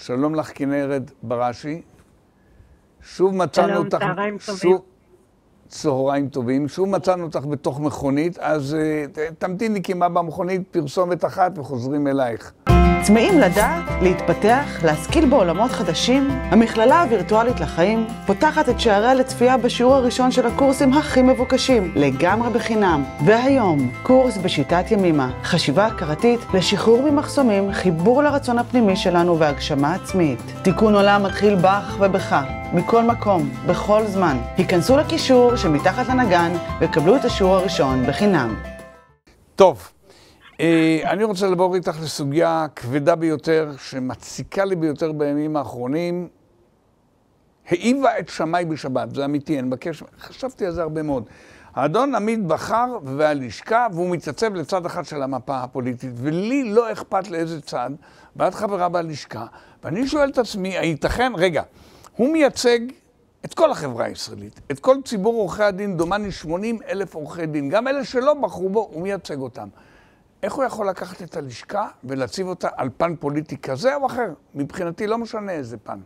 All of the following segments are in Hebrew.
שלום לך, כנרת בראשי. שוב מצאנו שלום, אותך... צהריים טובים. צהריים טובים. שוב מצאנו אותך בתוך מכונית, אז uh, תמתיני קימה במכונית, פרסומת אחת וחוזרים אלייך. צמאים לדעת, להתפתח, להשכיל בעולמות חדשים? המכללה הווירטואלית לחיים פותחת את שעריה לצפייה בשיעור הראשון של הקורסים הכי מבוקשים, לגמרי בחינם. והיום, קורס בשיטת ימימה, חשיבה הכרתית לשחרור ממחסומים, חיבור לרצון הפנימי שלנו והגשמה עצמית. תיקון עולם מתחיל בך ובך, מכל מקום, בכל זמן. היכנסו לקישור שמתחת לנגן וקבלו את השיעור הראשון בחינם. טוב, אני רוצה לעבור איתך לסוגיה כבדה ביותר, שמציקה לי ביותר בימים האחרונים. העיבה את שמאי בשבת, זה אמיתי, אני מבקש, חשבתי על זה הרבה מאוד. האדון עמית בחר והלשכה, והוא מתייצב לצד אחד של המפה הפוליטית, ולי לא אכפת לאיזה צד, ואת חברה בלשכה, ואני שואל את עצמי, הייתכן, רגע, הוא מייצג את כל החברה הישראלית, את כל ציבור עורכי הדין, דומני 80 אלף עורכי דין, גם אלה שלא בחרו בו, הוא מייצג אותם. איך הוא יכול לקחת את הלשכה ולהציב אותה על פן פוליטי כזה או אחר? מבחינתי לא משנה איזה פן.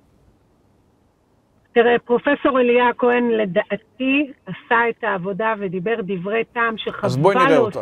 תראה, פרופסור אליה כהן לדעתי עשה את העבודה ודיבר דברי טעם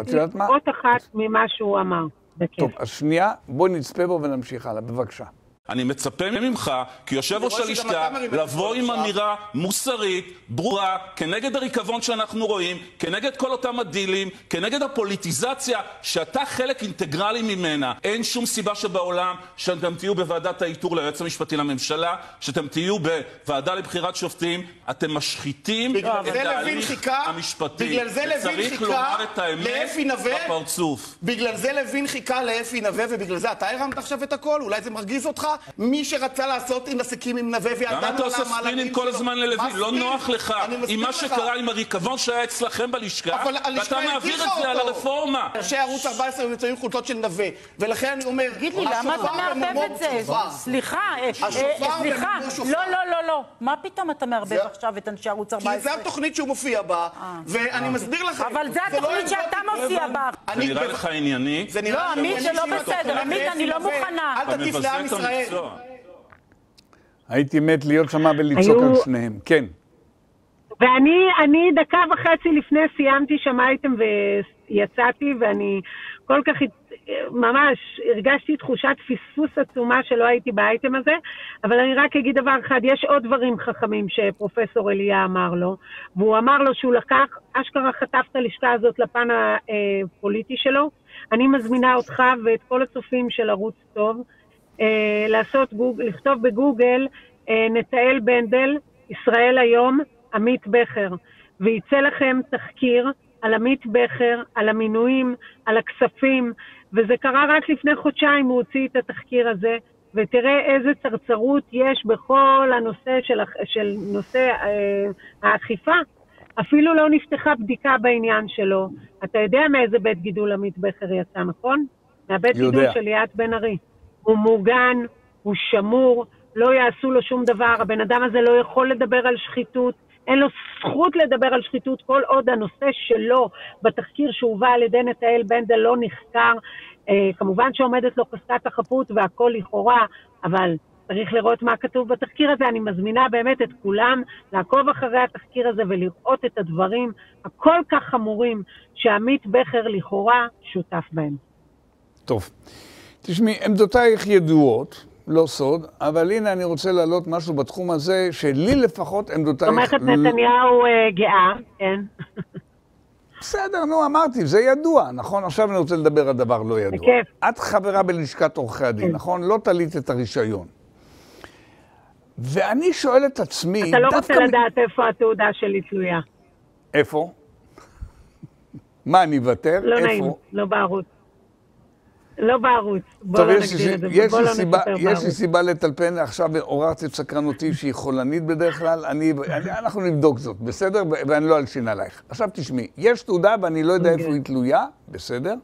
יודעת להוסיף? אות אחת ממה שהוא אמר. בכיף. טוב, אז שנייה, בואי נצפה בו ונמשיך הלאה, בבקשה. אני מצפה ממך, כיושב ראש הלשכה, לבוא עם. אמירה מוסרית, ברורה, כנגד הריקבון שאנחנו רואים, כנגד כל אותם הדילים, כנגד הפוליטיזציה שאתה חלק אינטגרלי ממנה. אין שום סיבה שבעולם שאתם תהיו בוועדת האיתור ליועץ המשפטי לממשלה, שאתם תהיו בוועדה לבחירת שופטים, אתם משחיתים את ההליך המשפטי. בגלל זה לוין חיכה לאפי נווה. בפרצוף. בגלל זה לוין חיכה לאפי נווה, ובגלל זה אתה הרמת עכשיו את הקול? אולי זה מרגיז אותך? מי שרצה לעשות עם עסקים עם נווה וידענו למה אתה עושה ספינים כל. הזמן ללוין? לא? נוח לך עם מה. שקרה עם הריקבון שהיה אצלכם בלשכה, ואתה מעביר את זה על. הרפורמה. ראשי ערוץ 14 מציינים חולצות של נווה, ולכן אני אומר... תגיד לי, למה אתה מערבב את זה? סליחה, אה, השופר אה, סליחה. לא, לא, לא, לא. מה פתאום אתה מערבב עכשיו את אנשי ערוץ כי 14? זו התוכנית שהוא מופיע בה, ואני מסביר לכם. אבל זו זה לא התוכנית שאתה. מופיע בה. זה אני- נראה לך ענייני? לא, עמית, זה לא בסדר. עמית, אני לא מוכנה. אל אתה תטיף לעם ישראל. הייתי מת להיות שמה ולצעוק על שניהם. כן. ואני אני דקה וחצי לפני סיימתי אייטם ויצאתי, ואני כל כך, ממש הרגשתי תחושת פספוס עצומה שלא הייתי באייטם הזה, אבל אני רק אגיד דבר אחד, יש עוד דברים חכמים שפרופסור אליה אמר לו, והוא אמר לו שהוא לקח, אשכרה חטף את הלשכה הזאת לפן הפוליטי שלו. אני מזמינה אותך ואת כל הצופים של ערוץ טוב, אה, לעשות גוג, לכתוב בגוגל אה, נתנאל בנדל, ישראל היום, עמית בכר, וייצא לכם תחקיר על עמית בכר, על המינויים, על הכספים, וזה קרה רק לפני חודשיים, הוא הוציא את התחקיר הזה, ותראה איזה צרצרות יש בכל הנושא של, של נושא אה, האכיפה. אפילו לא נפתחה בדיקה בעניין שלו. אתה יודע מאיזה בית גידול עמית בכר יצא, נכון? מהבית יודע. גידול של ליאת בן ארי. הוא מוגן, הוא שמור, לא יעשו לו שום דבר, הבן אדם הזה לא יכול לדבר על שחיתות, אין לו זכות לדבר על שחיתות כל עוד הנושא שלו בתחקיר שהובא על ידי נתנאל בנדל לא נחקר. אה, כמובן שעומדת לו חזקת החפות והכל לכאורה, אבל צריך לראות מה כתוב בתחקיר הזה. אני מזמינה באמת את כולם לעקוב אחרי התחקיר הזה ולראות את הדברים הכל כך חמורים שעמית בכר לכאורה שותף בהם. טוב. תשמעי, עמדותייך ידועות, לא סוד, אבל הנה אני רוצה להעלות משהו בתחום הזה, שלי לפחות עמדותייך... תומכת נתניהו אה, גאה, כן. בסדר, נו, אמרתי, זה ידוע, נכון? עכשיו אני רוצה לדבר על דבר לא ידוע. בכיף. את חברה בלשכת עורכי הדין, כן. נכון? לא תלית את הרישיון. ואני שואל את עצמי, אתה לא רוצה לדעת איפה התעודה שלי תלויה. איפה? מה, אני אוותר? לא? נעים, לא בערוץ. לא בערוץ. בוא טוב, לא יש לי, נגדיר את זה, בוא לא סיבה, נספר יש לי בערוץ. סיבה לטלפן, עכשיו עוררתי את סקרנותי שהיא חולנית בדרך כלל, אני, אני, אנחנו נבדוק זאת, בסדר? ואני לא אלשין עלייך. עכשיו תשמעי, יש תעודה ואני לא יודע איפה אוקיי. היא תלויה, בסדר?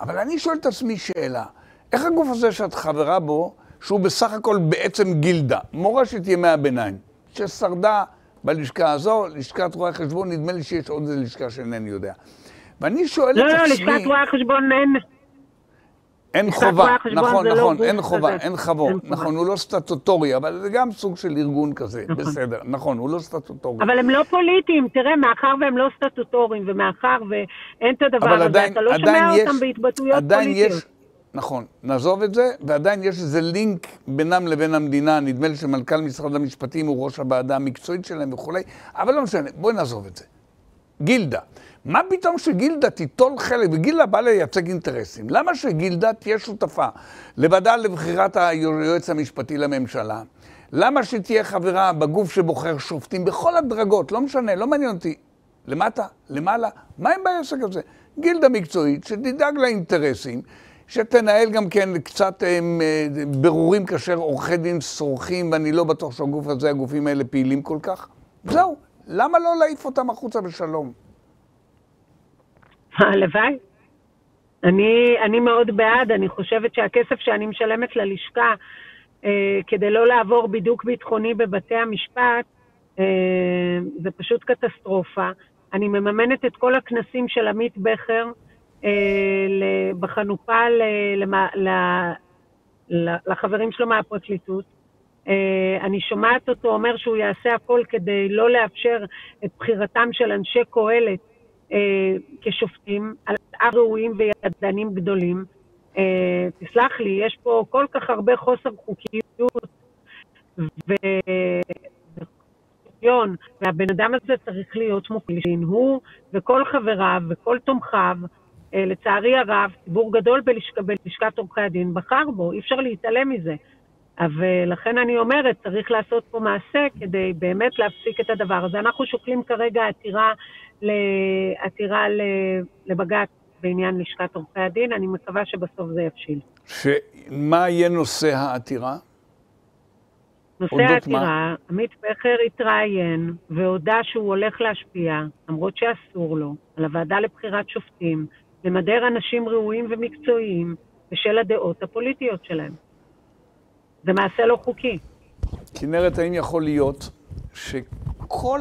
אבל אני שואל את עצמי שאלה, איך הגוף הזה שאת חברה בו, שהוא בסך הכל בעצם גילדה, מורשת ימי הביניים, ששרדה בלשכה הזו, לשכת רואי חשבון, נדמה לי שיש עוד איזה לשכה שאינני יודע. ואני שואל לא, את לא, עצמי... לשכת רואי החשבון אין. אין חובה, נכון, לא נכון, אין חובה. אין חובה. נכון, הוא לא סטטוטורי, אבל זה גם סוג של ארגון כזה, נכון. בסדר, נכון, הוא לא סטטוטורי. אבל הם לא פוליטיים, תראה, מאחר והם לא סטטוטוריים, ומאחר ואין את הדבר הזה, אתה לא שומע אותם בהתבטאויות פוליטיות. נכון, נעזוב את זה, ועדיין יש איזה לינק בינם לבין המדינה, נדמה לי שמנכ"ל משרד המשפטים הוא ראש הוועדה המקצועית שלהם וכולי, אבל לא משנה, בואי נעזוב את זה. גילדה, מה פתאום שגילדה תיטול חלק, וגילדה באה לייצג אינטרסים, למה שגילדה תהיה שותפה לוועדה לבחירת היועץ המשפטי לממשלה? למה שתהיה חברה בגוף שבוחר שופטים בכל הדרגות, לא משנה, לא מעניין אותי. למטה, למעלה, מה הם בעסק הזה? גילדה מקצועית שתדאג לאינטרסים, שתנהל גם כן קצת הם, אה, ברורים כאשר עורכי דין סורחים, ואני לא בטוח שהגוף הזה, הגופים האלה פעילים כל כך. זהו, למה לא להעיף אותם החוצה בשלום? הלוואי. אני, אני מאוד בעד, אני חושבת שהכסף שאני משלמת ללשכה אה, כדי לא לעבור בידוק ביטחוני בבתי המשפט, אה, זה פשוט קטסטרופה. אני מממנת את כל הכנסים של עמית בכר אה, בחנופה ל, למה- ל, לחברים שלו מהפרקליטות. אה, אני שומעת אותו אומר שהוא יעשה הכל כדי לא לאפשר את בחירתם של אנשי קהלת אה, כשופטים, על אף ראויים וידענים גדולים. אה, תסלח לי, יש פה כל כך הרבה חוסר חוקיות ושוויון, והבן אדם הזה צריך להיות מוביל. הוא וכל חבריו וכל תומכיו, אה, לצערי הרב, ציבור גדול בלשכ... בלשכת עורכי הדין בחר בו, אי אפשר להתעלם מזה. אבל לכן אני אומרת, צריך לעשות פה מעשה כדי באמת להפסיק את הדבר הזה. אנחנו שוקלים כרגע עתירה, ל... עתירה ל... לבג"ץ בעניין לשכת עורכי הדין, אני מקווה שבסוף זה יבשיל. שמה יהיה נושא העתירה? נושא העתירה, עמית בכר התראיין והודה שהוא הולך להשפיע, למרות שאסור לו, על הוועדה לבחירת שופטים, למדר אנשים ראויים ומקצועיים בשל הדעות הפוליטיות שלהם. זה מעשה לא חוקי. כנרת, האם יכול להיות שכל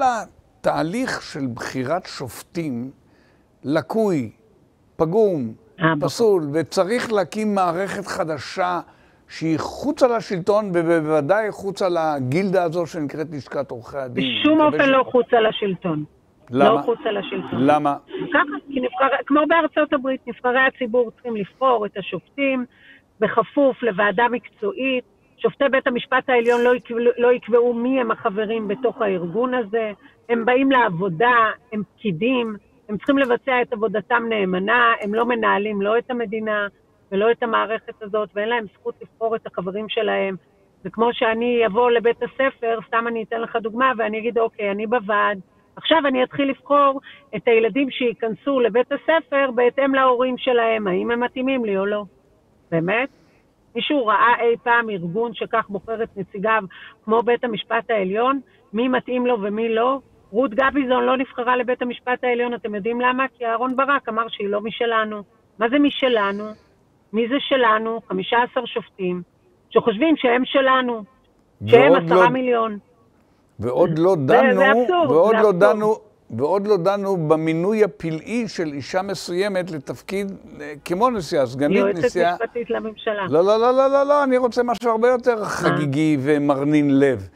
התהליך של בחירת שופטים לקוי, פגום, אה, פסול, וצריך להקים מערכת חדשה שהיא חוצה לשלטון, ובוודאי חוצה לגילדה הזו שנקראת לשכת עורכי הדין. בשום אופן מקווה לא חוצה לשלטון. למה? לא חוצה לשלטון. למה? ככה, כי נבחר, כמו בארצות הברית, נבחרי הציבור צריכים לבחור את השופטים בכפוף לוועדה מקצועית. שופטי בית המשפט העליון לא יקבעו, לא יקבעו מי הם החברים בתוך הארגון הזה. הם באים לעבודה, הם פקידים, הם צריכים לבצע את עבודתם נאמנה, הם לא מנהלים לא את המדינה ולא את המערכת הזאת, ואין להם זכות לבחור את החברים שלהם. זה כמו שאני אבוא לבית הספר, סתם אני אתן לך דוגמה, ואני אגיד, אוקיי, אני בוועד, עכשיו אני אתחיל לבחור את הילדים שייכנסו לבית הספר בהתאם להורים שלהם, האם הם מתאימים לי או לא. באמת? מישהו ראה אי פעם ארגון שכך בוחר את נציגיו כמו בית המשפט העליון? מי מתאים לו ומי לא? רות גביזון לא נבחרה לבית המשפט העליון, אתם יודעים למה? כי אהרן ברק אמר שהיא לא משלנו. מה זה משלנו? מי זה שלנו? 15 שופטים שחושבים שהם שלנו, שהם ועוד עשרה לא- מיליון. ועוד לא זה דנו, אבסורד, ועוד זה לא אבסורד. דנו, ועוד לא דנו במינוי הפלאי של אישה מסוימת לתפקיד אה, כמו נשיאה, סגנית יועצת נשיאה. משפטית לממשלה. לא, לא, לא, לא, לא, לא, אני רוצה משהו הרבה יותר חגיגי ומרנין לב.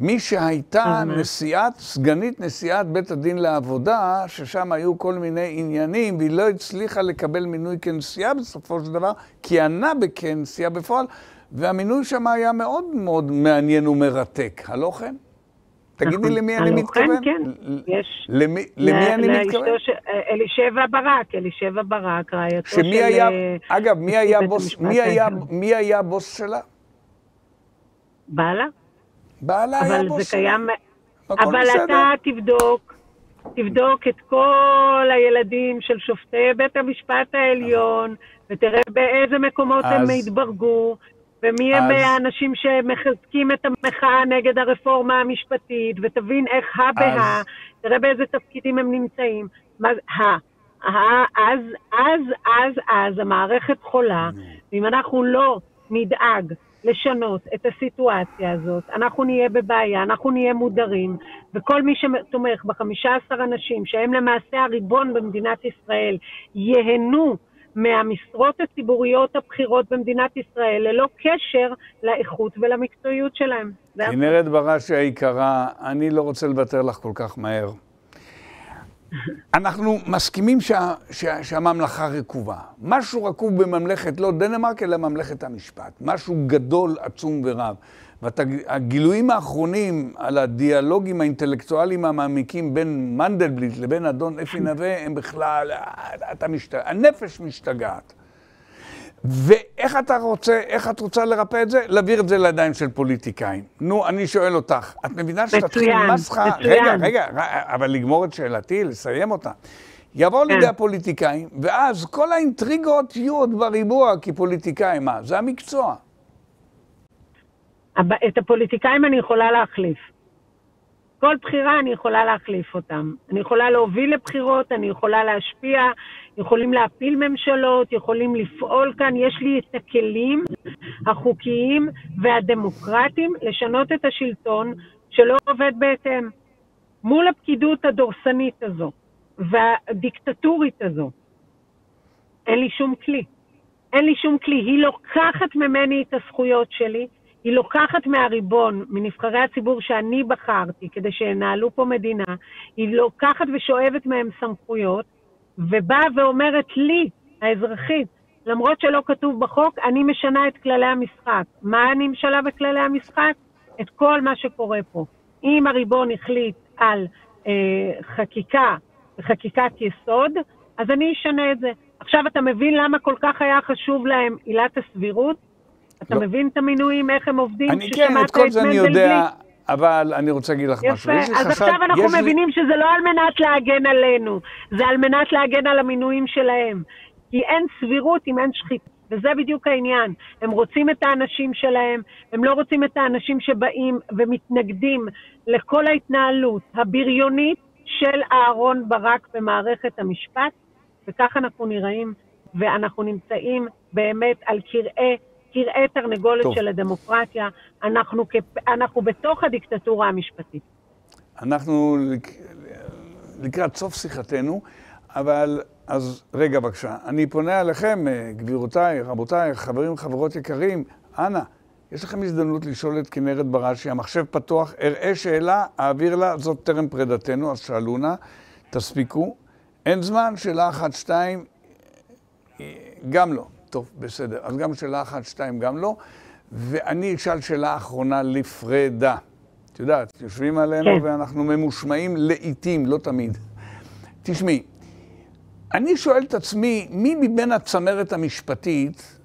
מי שהייתה? נשיאת, סגנית נשיאת בית הדין לעבודה, ששם היו כל מיני עניינים, והיא לא הצליחה לקבל מינוי כנשיאה בסופו של דבר, כיהנה כנשיאה בפועל, והמינוי שם היה מאוד מאוד מעניין ומרתק, הלא כן? תגידי נכון. למי אני הלא מתכוון. כן, כן. יש. למי, אני מתכוון? אלישבע ברק, אלישבע ברק, רעייתו של... שמי היה, אה, אגב, מי היה בוס, שלה? בעלה? בעלה היה זה שלה. קיים... אבל בסדר. אתה תבדוק, תבדוק את כל הילדים של שופטי בית המשפט העליון, ותראה באיזה מקומות הם אז- התברגו, ומי הם אז- האנשים שמחזקים את המחאה נגד הרפורמה המשפטית, ותבין איך הא בהא, אז- תראה באיזה תפקידים הם נמצאים. מה זה הא? הא, אז, אז, אז, אז המערכת חולה, ואם אנחנו לא נדאג לשנות את הסיטואציה הזאת, אנחנו נהיה בבעיה, אנחנו נהיה מודרים, וכל מי שתומך ב-15 אנשים, שהם למעשה הריבון במדינת ישראל, ייהנו מהמשרות הציבוריות הבכירות במדינת ישראל, ללא קשר לאיכות ולמקצועיות שלהם. כנרת בראשי היקרה, אני לא רוצה לוותר לך כל כך מהר. אנחנו מסכימים שה, שה, שהממלכה רקובה. משהו רקוב בממלכת לא דנמרק, אלא ממלכת המשפט. משהו גדול, עצום ורב. והגילויים האחרונים על הדיאלוגים האינטלקטואליים המעמיקים בין מנדלבליט לבין אדון אפי נווה, הם בכלל, אתה משתגע, הנפש משתגעת. ואיך אתה רוצה, איך את רוצה לרפא את זה? להעביר את זה לידיים של פוליטיקאים. נו, אני שואל אותך, את מבינה שתתחיל מסחה? מצוין. רגע, רגע, אבל לגמור את שאלתי, לסיים אותה. יבואו לידי כן. הפוליטיקאים, ואז כל האינטריגות יהיו עוד בריבוע, כי פוליטיקאים, מה? זה המקצוע. את הפוליטיקאים אני יכולה להחליף. כל בחירה אני יכולה להחליף אותם. אני יכולה להוביל לבחירות, אני יכולה להשפיע, יכולים להפיל ממשלות, יכולים לפעול כאן. יש לי את הכלים החוקיים והדמוקרטיים לשנות את השלטון שלא עובד בהתאם. מול הפקידות הדורסנית הזו והדיקטטורית הזו, אין לי שום כלי. אין לי שום כלי. היא לוקחת ממני את הזכויות שלי, היא לוקחת מהריבון, מנבחרי הציבור שאני בחרתי, כדי שינהלו פה מדינה, היא לוקחת ושואבת מהם סמכויות, ובאה ואומרת לי, האזרחית, למרות שלא כתוב בחוק, אני משנה את כללי המשחק. מה אני משנה בכללי המשחק? את כל מה שקורה פה. אם הריבון החליט על אה, חקיקה, חקיקת יסוד, אז אני אשנה את זה. עכשיו אתה מבין למה כל כך היה חשוב להם עילת הסבירות? אתה לא. מבין את המינויים, איך הם עובדים? אני כן, את כל זה אני? יודע, אבל אני רוצה להגיד לך משהו. יפה, יש לי אז חשד- עכשיו אנחנו יש לי- מבינים שזה לא על מנת להגן עלינו, זה על מנת להגן על המינויים שלהם. כי אין סבירות אם אין שחיתות, וזה בדיוק העניין. הם רוצים את האנשים שלהם, הם לא רוצים את האנשים שבאים ומתנגדים לכל ההתנהלות הבריונית של אהרון ברק במערכת המשפט, וכך אנחנו נראים, ואנחנו נמצאים באמת על כרעי, כרעי תרנגולת טוב. של הדמוקרטיה. אנחנו, כ- אנחנו בתוך הדיקטטורה המשפטית. אנחנו לק... לקראת סוף שיחתנו, אבל אז רגע בבקשה, אני פונה אליכם, אה, גבירותיי, רבותיי, חברים וחברות יקרים, אנא, יש לכם הזדמנות לשאול את כנרת בראשי, המחשב פתוח, אראה שאלה, אעביר לה, זאת טרם פרידתנו, אז שאלו נא, תספיקו. אין זמן, שאלה אחת, שתיים, אה, גם לא. טוב, בסדר. אז גם שאלה אחת, שתיים, גם לא. ואני אשאל שאלה אחרונה לפרידה. את יודעת, יושבים עלינו כן. ואנחנו ממושמעים לעיתים, לא תמיד. תשמעי, אני שואל את עצמי, מי מבין הצמרת המשפטית,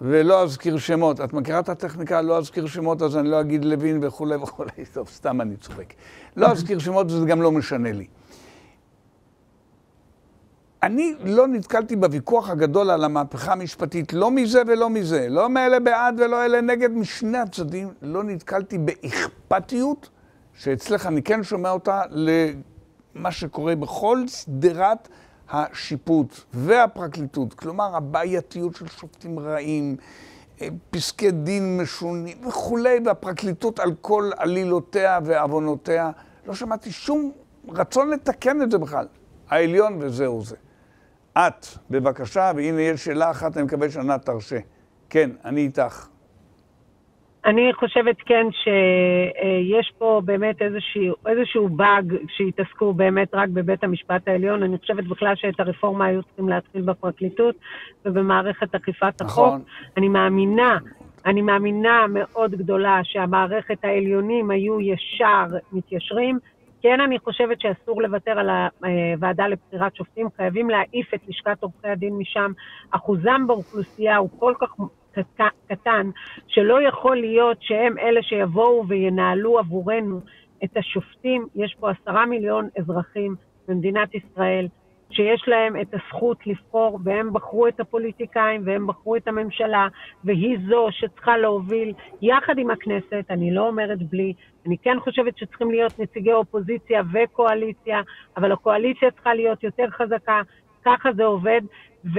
ולא אזכיר שמות, את מכירה את הטכניקה, לא אזכיר שמות, אז אני לא אגיד לוין וכולי וכולי, טוב, סתם אני צוחק. לא אזכיר שמות וזה גם לא משנה לי. אני לא נתקלתי בוויכוח הגדול על המהפכה המשפטית, לא מזה ולא מזה, לא מאלה בעד ולא אלה נגד, משני הצדדים, לא נתקלתי באכפתיות, שאצלך אני כן שומע אותה, למה שקורה בכל שדרת השיפוט והפרקליטות. כלומר, הבעייתיות של שופטים רעים, אה, פסקי דין משונים וכולי, והפרקליטות על כל עלילותיה ועוונותיה. לא שמעתי שום רצון לתקן את זה בכלל. העליון וזהו זה. את, בבקשה, והנה יש שאלה אחת, אני מקווה שענת תרשה. כן, אני איתך. אני חושבת כן שיש פה באמת איזשהו, איזשהו באג שהתעסקו באמת רק בבית המשפט העליון. אני חושבת בכלל שאת הרפורמה היו צריכים להתחיל בפרקליטות ובמערכת אכיפת החוק. נכון. אני מאמינה, אני מאמינה מאוד גדולה שהמערכת העליונים היו ישר מתיישרים. כן, אני חושבת שאסור לוותר על הוועדה לבחירת שופטים, חייבים להעיף את לשכת עורכי הדין משם. אחוזם באוכלוסייה הוא כל כך קט- קטן, שלא יכול להיות שהם אלה שיבואו וינהלו עבורנו את השופטים. יש פה עשרה מיליון אזרחים במדינת ישראל, שיש להם את הזכות לבחור, והם בחרו את הפוליטיקאים, והם בחרו את הממשלה, והיא זו שצריכה להוביל יחד עם הכנסת, אני לא אומרת בלי, אני כן חושבת שצריכים להיות נציגי אופוזיציה וקואליציה, אבל הקואליציה צריכה להיות יותר חזקה, ככה זה עובד, ו,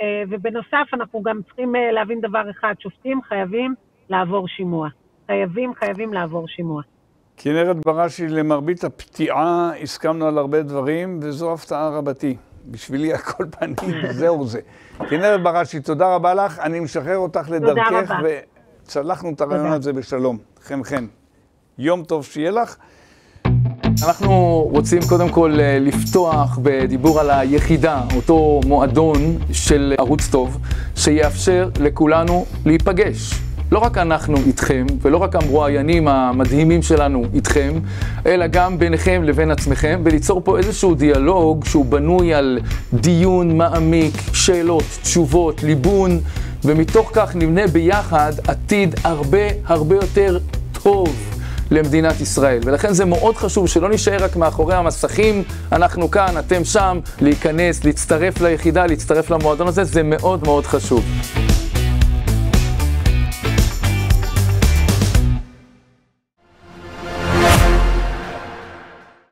אה, ובנוסף אנחנו גם צריכים אה, להבין דבר אחד, שופטים חייבים לעבור שימוע. חייבים, חייבים לעבור שימוע. כנרת בראשי, למרבית הפתיעה, הסכמנו על הרבה דברים, וזו הפתעה רבתי. בשבילי הכל פנים, זהו זה. כנרת בראשי, תודה רבה לך, אני משחרר אותך לדרכך. וצלחנו את הרעיון הזה בשלום. חן חן. יום טוב שיהיה לך. אנחנו רוצים קודם כל אה, לפתוח בדיבור על היחידה, אותו מועדון של ערוץ טוב, שיאפשר לכולנו להיפגש. לא רק אנחנו איתכם, ולא רק המרואיינים המדהימים שלנו איתכם, אלא גם ביניכם לבין עצמכם, וליצור פה איזשהו דיאלוג שהוא בנוי על דיון מעמיק, שאלות, תשובות, ליבון, ומתוך כך נבנה ביחד עתיד הרבה הרבה יותר טוב. למדינת ישראל. ולכן זה מאוד חשוב שלא נשאר רק מאחורי המסכים, אנחנו כאן, אתם שם, להיכנס, להצטרף ליחידה, להצטרף למועדון הזה, זה מאוד מאוד חשוב.